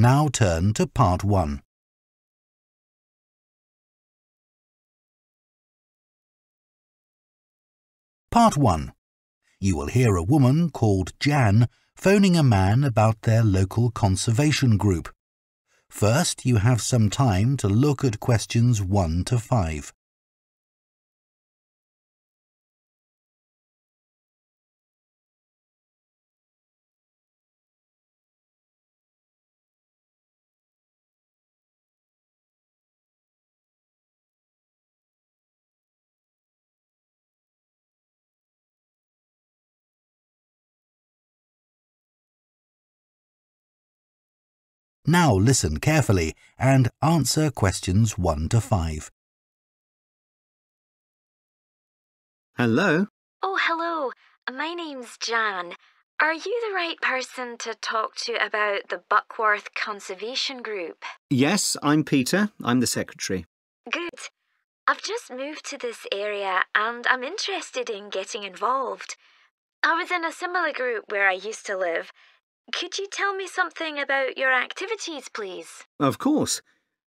Now turn to part 1. Part 1. You will hear a woman called Jan phoning a man about their local conservation group. First, you have some time to look at questions 1 to 5. Now listen carefully and answer questions 1 to 5. Hello? Oh, hello. My name's Jan. Are you the right person to talk to about the Buckworth Conservation Group? Yes, I'm Peter. I'm the secretary. Good. I've just moved to this area and I'm interested in getting involved. I was in a similar group where I used to live. Could you tell me something about your activities, please? Of course.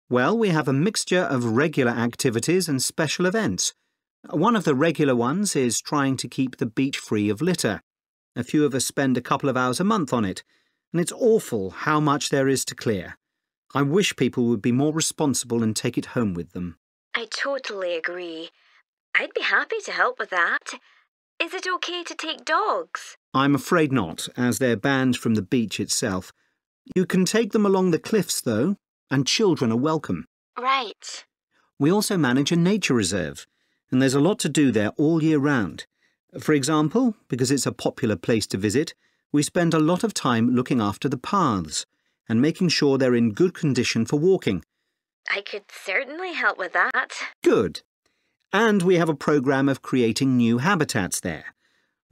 Well, we have a mixture of regular activities and special events. One of the regular ones is trying to keep the beach free of litter. A few of us spend a couple of hours a month on it, and it's awful how much there is to clear. I wish people would be more responsible and take it home with them. I totally agree. I'd be happy to help with that. Is it okay to take dogs? I'm afraid not, as they're banned from the beach itself. You can take them along the cliffs, though, and children are welcome. Right. We also manage a nature reserve, and there's a lot to do there all year round. For example, because it's a popular place to visit, we spend a lot of time looking after the paths and making sure they're in good condition for walking. I could certainly help with that. Good. And we have a programme of creating new habitats there.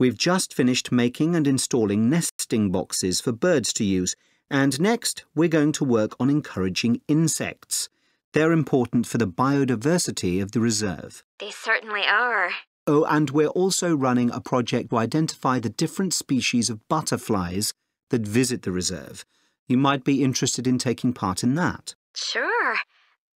We've just finished making and installing nesting boxes for birds to use, and next we're going to work on encouraging insects. They're important for the biodiversity of the reserve. They certainly are. Oh, and we're also running a project to identify the different species of butterflies that visit the reserve. You might be interested in taking part in that. Sure.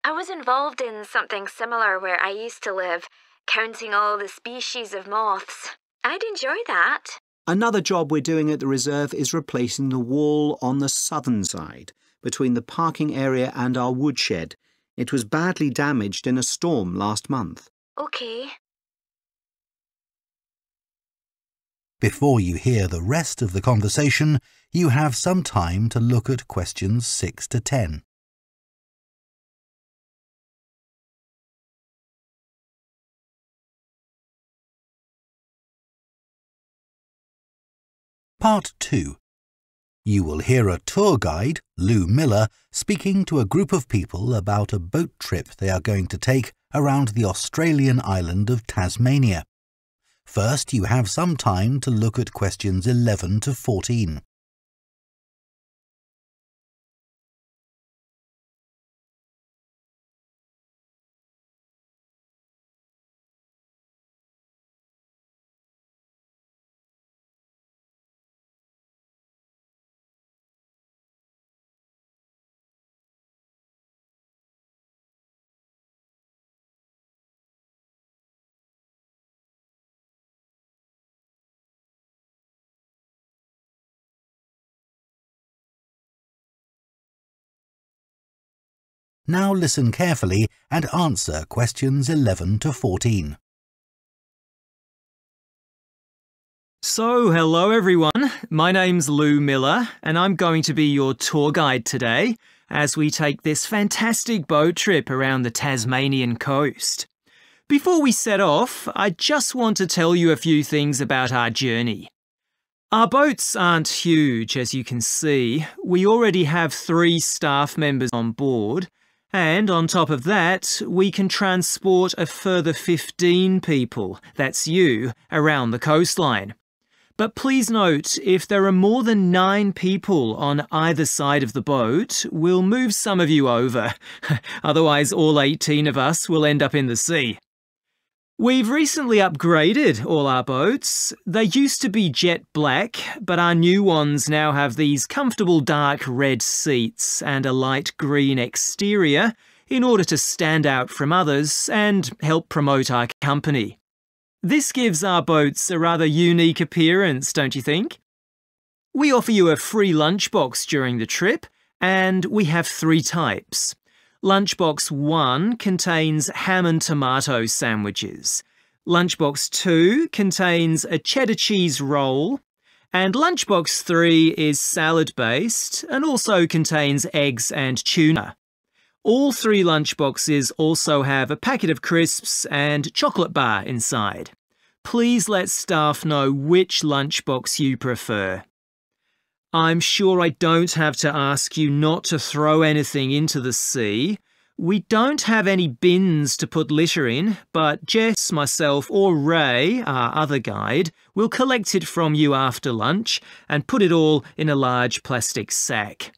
I was involved in something similar where I used to live, counting all the species of moths. I'd enjoy that. Another job we're doing at the reserve is replacing the wall on the southern side, between the parking area and our woodshed. It was badly damaged in a storm last month. Okay. Before you hear the rest of the conversation, you have some time to look at questions 6 to 10. Part 2 You will hear a tour guide, Lou Miller, speaking to a group of people about a boat trip they are going to take around the Australian island of Tasmania. First, you have some time to look at questions 11 to 14. Now listen carefully and answer questions 11 to 14. So, hello everyone. My name's Lou Miller, and I'm going to be your tour guide today as we take this fantastic boat trip around the Tasmanian coast. Before we set off, I just want to tell you a few things about our journey. Our boats aren't huge, as you can see. We already have three staff members on board, and on top of that, we can transport a further 15 people, that's you, around the coastline. But please note, if there are more than nine people on either side of the boat, we'll move some of you over. Otherwise, all 18 of us will end up in the sea. We've recently upgraded all our boats. They used to be jet black, but our new ones now have these comfortable dark red seats and a light green exterior in order to stand out from others and help promote our company. This gives our boats a rather unique appearance, don't you think? We offer you a free lunchbox during the trip, and we have three types. Lunchbox 1 contains ham and tomato sandwiches. Lunchbox 2 contains a cheddar cheese roll. And Lunchbox 3 is salad based and also contains eggs and tuna. All three lunchboxes also have a packet of crisps and chocolate bar inside. Please let staff know which lunchbox you prefer. I'm sure I don't have to ask you not to throw anything into the sea. We don't have any bins to put litter in, but Jess, myself, or Ray, our other guide, will collect it from you after lunch and put it all in a large plastic sack.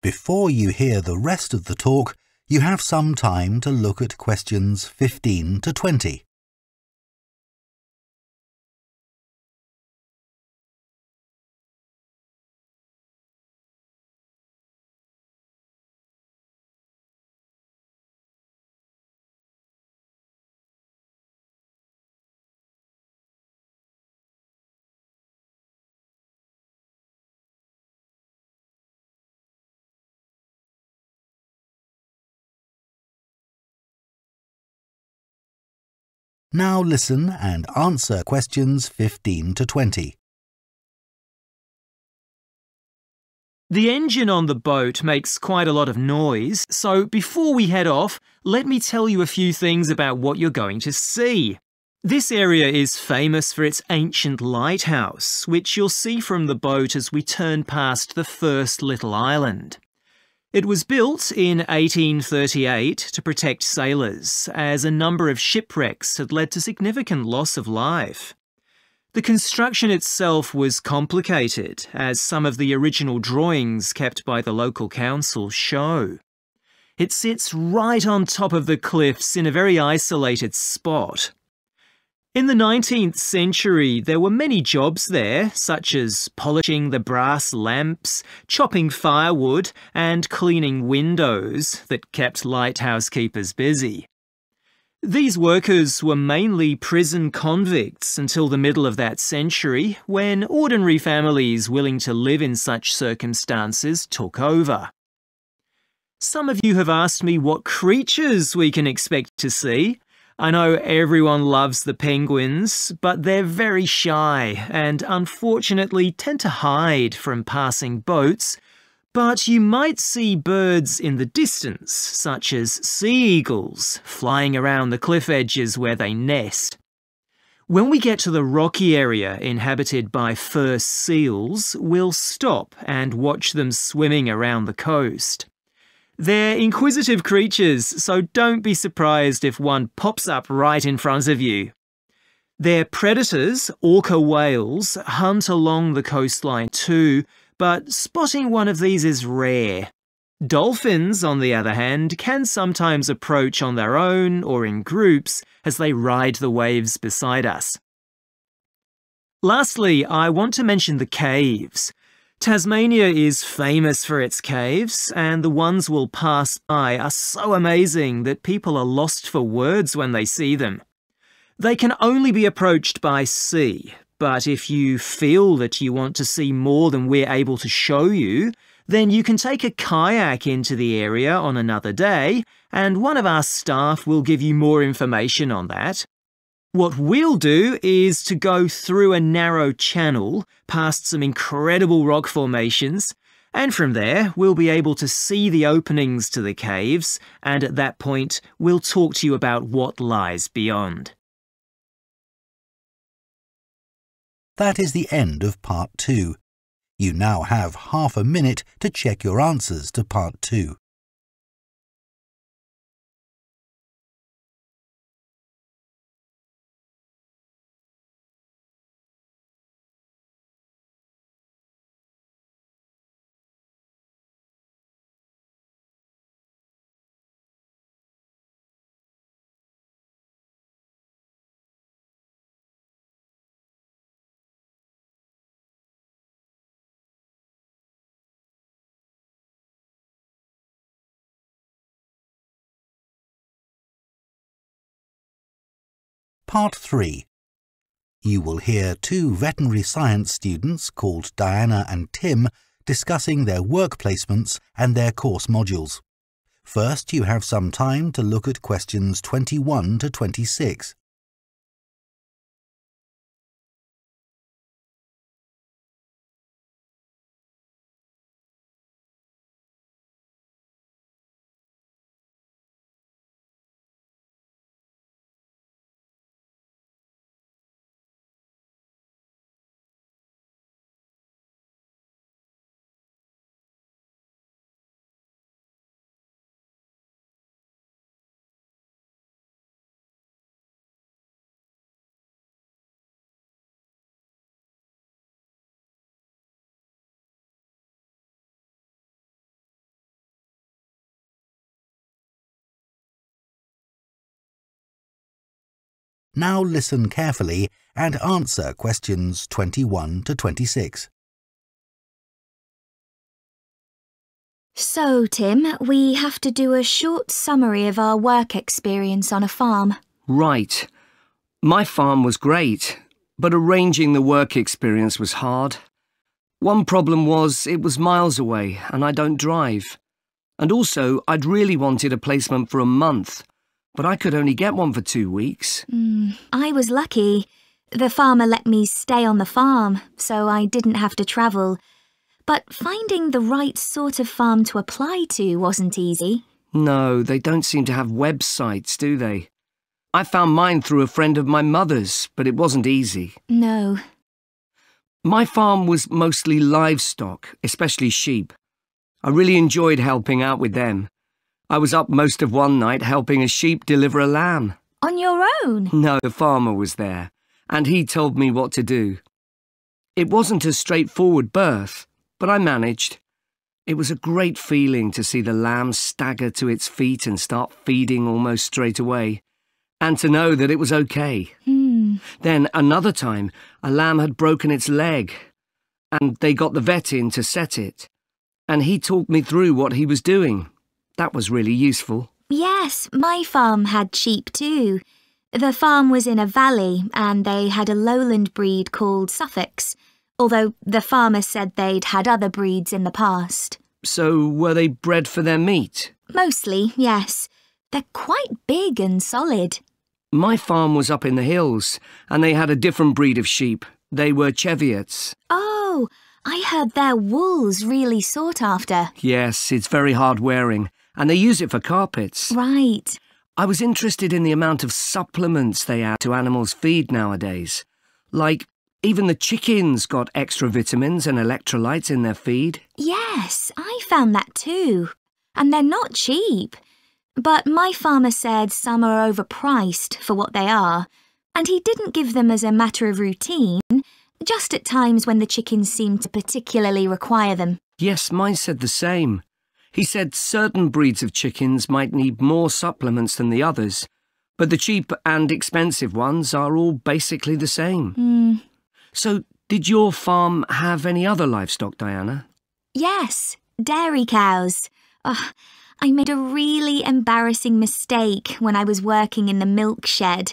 Before you hear the rest of the talk, you have some time to look at questions 15 to 20. Now listen and answer questions 15 to 20. The engine on the boat makes quite a lot of noise, so before we head off, let me tell you a few things about what you're going to see. This area is famous for its ancient lighthouse, which you'll see from the boat as we turn past the first little island. It was built in 1838 to protect sailors, as a number of shipwrecks had led to significant loss of life. The construction itself was complicated, as some of the original drawings kept by the local council show. It sits right on top of the cliffs in a very isolated spot, in the 19th century, there were many jobs there, such as polishing the brass lamps, chopping firewood, and cleaning windows that kept lighthouse keepers busy. These workers were mainly prison convicts until the middle of that century, when ordinary families willing to live in such circumstances took over. Some of you have asked me what creatures we can expect to see. I know everyone loves the penguins, but they're very shy and unfortunately tend to hide from passing boats. But you might see birds in the distance, such as sea eagles, flying around the cliff edges where they nest. When we get to the rocky area inhabited by fur seals, we'll stop and watch them swimming around the coast. They're inquisitive creatures, so don't be surprised if one pops up right in front of you. Their predators, orca whales, hunt along the coastline too, but spotting one of these is rare. Dolphins, on the other hand, can sometimes approach on their own or in groups as they ride the waves beside us. Lastly, I want to mention the caves. Tasmania is famous for its caves, and the ones we'll pass by are so amazing that people are lost for words when they see them. They can only be approached by sea, but if you feel that you want to see more than we're able to show you, then you can take a kayak into the area on another day, and one of our staff will give you more information on that. What we'll do is to go through a narrow channel past some incredible rock formations, and from there we'll be able to see the openings to the caves, and at that point we'll talk to you about what lies beyond. That is the end of part two. You now have half a minute to check your answers to part two. Part 3 You will hear two veterinary science students called Diana and Tim discussing their work placements and their course modules. First, you have some time to look at questions 21 to 26. Now listen carefully and answer questions 21 to 26. So, Tim, we have to do a short summary of our work experience on a farm. Right. My farm was great, but arranging the work experience was hard. One problem was it was miles away and I don't drive. And also, I'd really wanted a placement for a month but I could only get one for two weeks. Mm, I was lucky. The farmer let me stay on the farm, so I didn't have to travel. But finding the right sort of farm to apply to wasn't easy. No, they don't seem to have websites, do they? I found mine through a friend of my mother's, but it wasn't easy. No. My farm was mostly livestock, especially sheep. I really enjoyed helping out with them. I was up most of one night helping a sheep deliver a lamb. On your own? No, the farmer was there, and he told me what to do. It wasn't a straightforward birth, but I managed. It was a great feeling to see the lamb stagger to its feet and start feeding almost straight away, and to know that it was okay. Hmm. Then another time, a lamb had broken its leg, and they got the vet in to set it, and he talked me through what he was doing. That was really useful. Yes, my farm had sheep too. The farm was in a valley and they had a lowland breed called Suffolks, although the farmer said they'd had other breeds in the past. So were they bred for their meat? Mostly, yes. They're quite big and solid. My farm was up in the hills and they had a different breed of sheep. They were Cheviots. Oh, I heard their wool's really sought after. Yes, it's very hard wearing and they use it for carpets. Right. I was interested in the amount of supplements they add to animals' feed nowadays. Like, even the chickens got extra vitamins and electrolytes in their feed. Yes, I found that too. And they're not cheap. But my farmer said some are overpriced for what they are, and he didn't give them as a matter of routine, just at times when the chickens seemed to particularly require them. Yes, mine said the same. He said certain breeds of chickens might need more supplements than the others, but the cheap and expensive ones are all basically the same. Mm. So, did your farm have any other livestock, Diana? Yes, dairy cows. Oh, I made a really embarrassing mistake when I was working in the milk shed.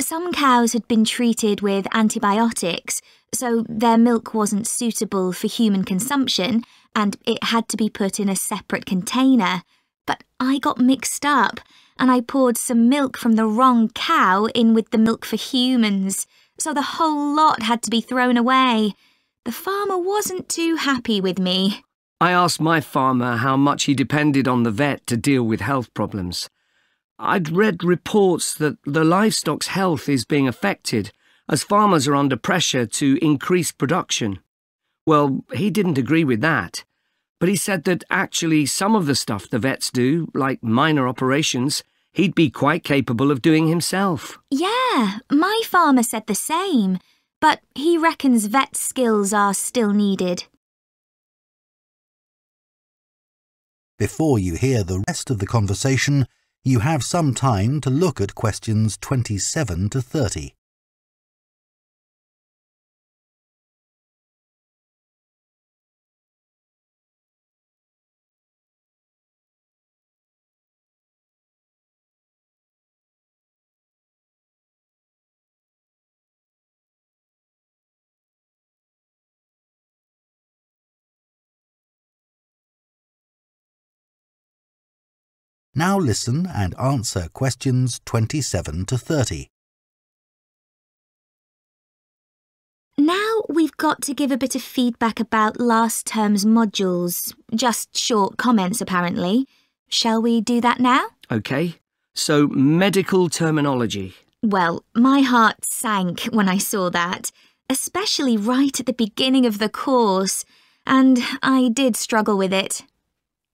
Some cows had been treated with antibiotics, so their milk wasn't suitable for human consumption, and it had to be put in a separate container. But I got mixed up, and I poured some milk from the wrong cow in with the milk for humans, so the whole lot had to be thrown away. The farmer wasn't too happy with me. I asked my farmer how much he depended on the vet to deal with health problems. I'd read reports that the livestock's health is being affected as farmers are under pressure to increase production. Well, he didn't agree with that, but he said that actually some of the stuff the vets do, like minor operations, he'd be quite capable of doing himself. Yeah, my farmer said the same, but he reckons vet skills are still needed. Before you hear the rest of the conversation, you have some time to look at questions 27 to 30. Now listen and answer questions 27 to 30. Now we've got to give a bit of feedback about last term's modules. Just short comments, apparently. Shall we do that now? OK, so medical terminology. Well, my heart sank when I saw that, especially right at the beginning of the course, and I did struggle with it.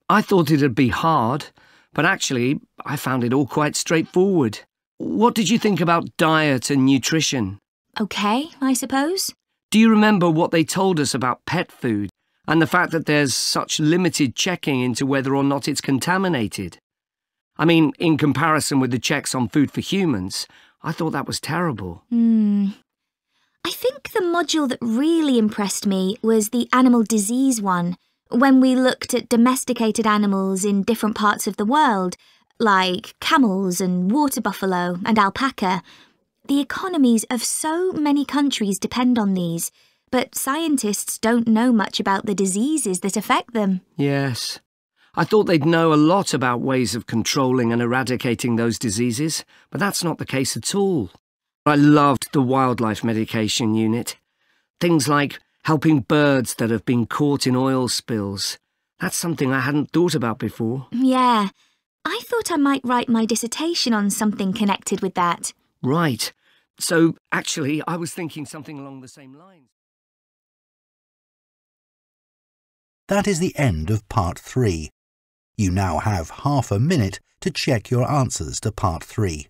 I thought it'd be hard, but actually, I found it all quite straightforward. What did you think about diet and nutrition? OK, I suppose. Do you remember what they told us about pet food and the fact that there's such limited checking into whether or not it's contaminated? I mean, in comparison with the checks on food for humans, I thought that was terrible. Hmm. I think the module that really impressed me was the animal disease one when we looked at domesticated animals in different parts of the world, like camels and water buffalo and alpaca. The economies of so many countries depend on these, but scientists don't know much about the diseases that affect them. Yes. I thought they'd know a lot about ways of controlling and eradicating those diseases, but that's not the case at all. I loved the wildlife medication unit. Things like helping birds that have been caught in oil spills. That's something I hadn't thought about before. Yeah. I thought I might write my dissertation on something connected with that. Right. So, actually, I was thinking something along the same lines. That is the end of part three. You now have half a minute to check your answers to part three.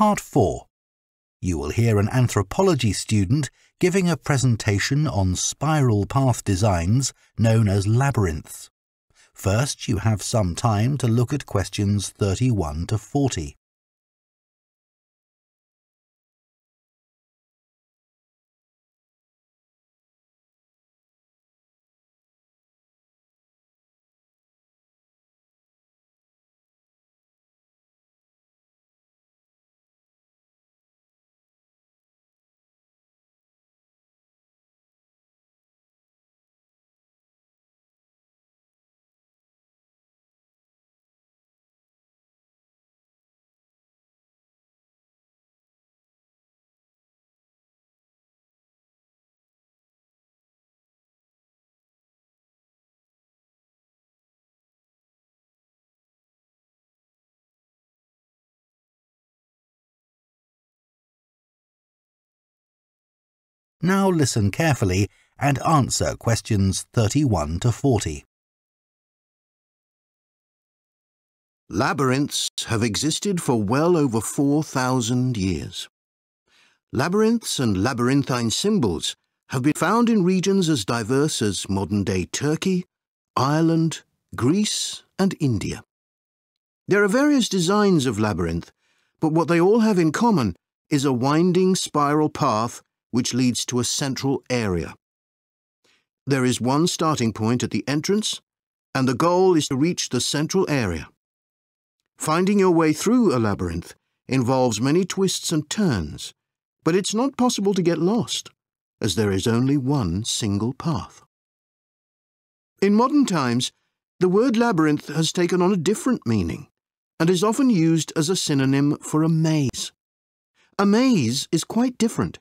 Part 4. You will hear an anthropology student giving a presentation on spiral path designs known as labyrinths. First, you have some time to look at questions 31 to 40. Now listen carefully and answer questions 31 to 40. Labyrinths have existed for well over 4,000 years. Labyrinths and labyrinthine symbols have been found in regions as diverse as modern-day Turkey, Ireland, Greece and India. There are various designs of labyrinth, but what they all have in common is a winding spiral path which leads to a central area. There is one starting point at the entrance, and the goal is to reach the central area. Finding your way through a labyrinth involves many twists and turns, but it's not possible to get lost, as there is only one single path. In modern times, the word labyrinth has taken on a different meaning and is often used as a synonym for a maze. A maze is quite different,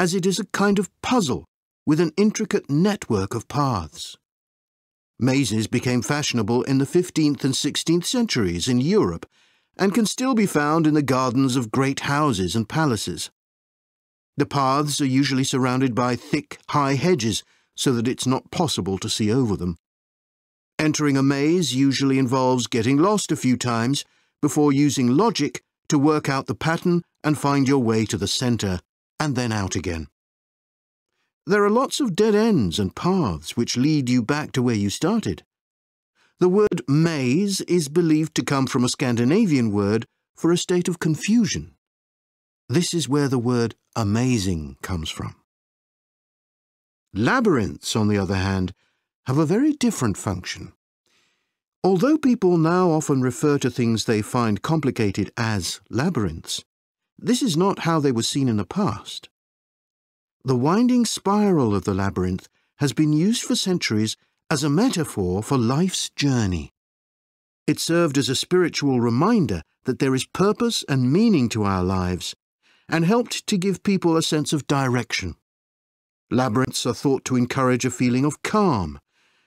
as it is a kind of puzzle with an intricate network of paths. Mazes became fashionable in the 15th and 16th centuries in Europe and can still be found in the gardens of great houses and palaces. The paths are usually surrounded by thick, high hedges so that it's not possible to see over them. Entering a maze usually involves getting lost a few times before using logic to work out the pattern and find your way to the centre, and then out again. There are lots of dead ends and paths which lead you back to where you started. The word maze is believed to come from a Scandinavian word for a state of confusion. This is where the word amazing comes from. Labyrinths, on the other hand, have a very different function. Although people now often refer to things they find complicated as labyrinths, this is not how they were seen in the past. The winding spiral of the labyrinth has been used for centuries as a metaphor for life's journey. It served as a spiritual reminder that there is purpose and meaning to our lives, and helped to give people a sense of direction. Labyrinths are thought to encourage a feeling of calm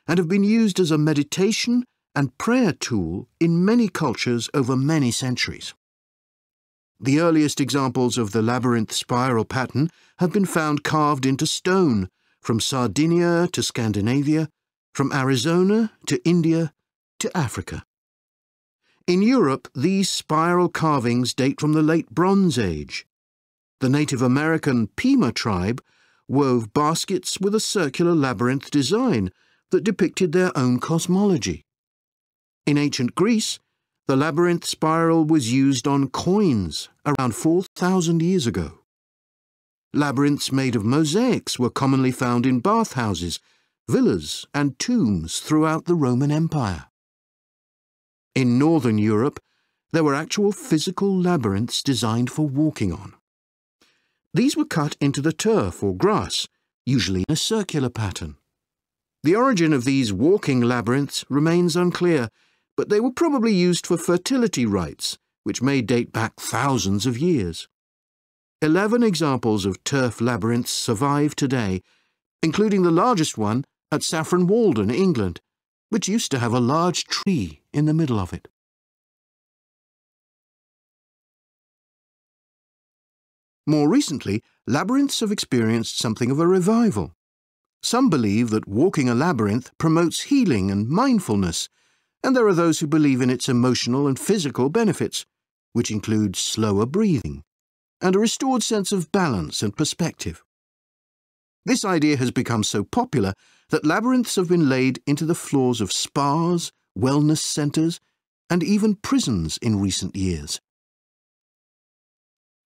and have been used as a meditation and prayer tool in many cultures over many centuries. The earliest examples of the labyrinth spiral pattern have been found carved into stone, from Sardinia to Scandinavia, from Arizona to India to Africa. In Europe, these spiral carvings date from the late Bronze Age. The Native American Pima tribe wove baskets with a circular labyrinth design that depicted their own cosmology. In ancient Greece, the labyrinth spiral was used on coins around 4,000 years ago. Labyrinths made of mosaics were commonly found in bathhouses, villas, and tombs throughout the Roman Empire. In northern Europe, there were actual physical labyrinths designed for walking on. These were cut into the turf or grass, usually in a circular pattern. The origin of these walking labyrinths remains unclear, but they were probably used for fertility rites, which may date back thousands of years. Eleven examples of turf labyrinths survive today, including the largest one at Saffron Walden, England, which used to have a large tree in the middle of it. More recently, labyrinths have experienced something of a revival. Some believe that walking a labyrinth promotes healing and mindfulness, and there are those who believe in its emotional and physical benefits, which include slower breathing and a restored sense of balance and perspective. This idea has become so popular that labyrinths have been laid into the floors of spas, wellness centres, and even prisons in recent years.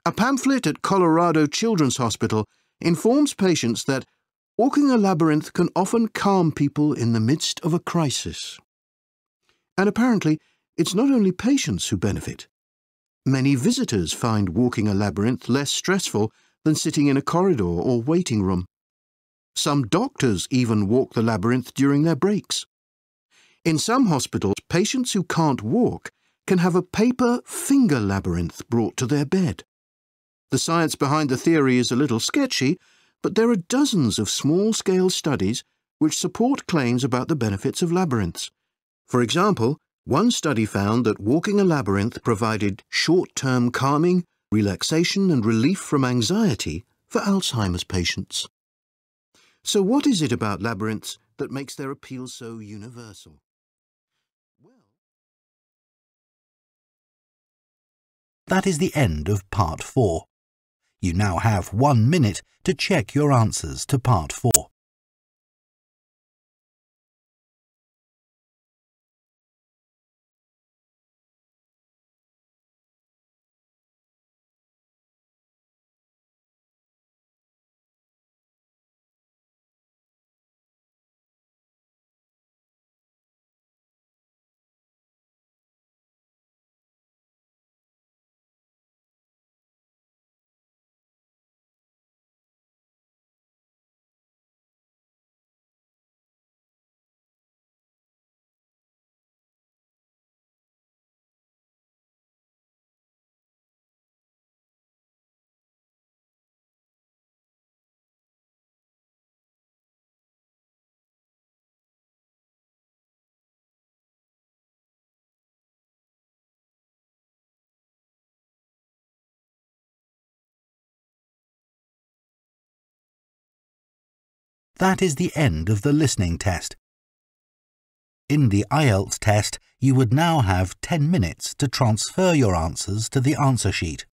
A pamphlet at Colorado Children's Hospital informs patients that walking a labyrinth can often calm people in the midst of a crisis. And apparently, it's not only patients who benefit. Many visitors find walking a labyrinth less stressful than sitting in a corridor or waiting room. Some doctors even walk the labyrinth during their breaks. In some hospitals, patients who can't walk can have a paper finger labyrinth brought to their bed. The science behind the theory is a little sketchy, but there are dozens of small-scale studies which support claims about the benefits of labyrinths. For example, one study found that walking a labyrinth provided short-term calming, relaxation and relief from anxiety for Alzheimer's patients. So what is it about labyrinths that makes their appeal so universal? That is the end of part four. You now have one minute to check your answers to part 4. That is the end of the listening test. In the IELTS test, you would now have 10 minutes to transfer your answers to the answer sheet.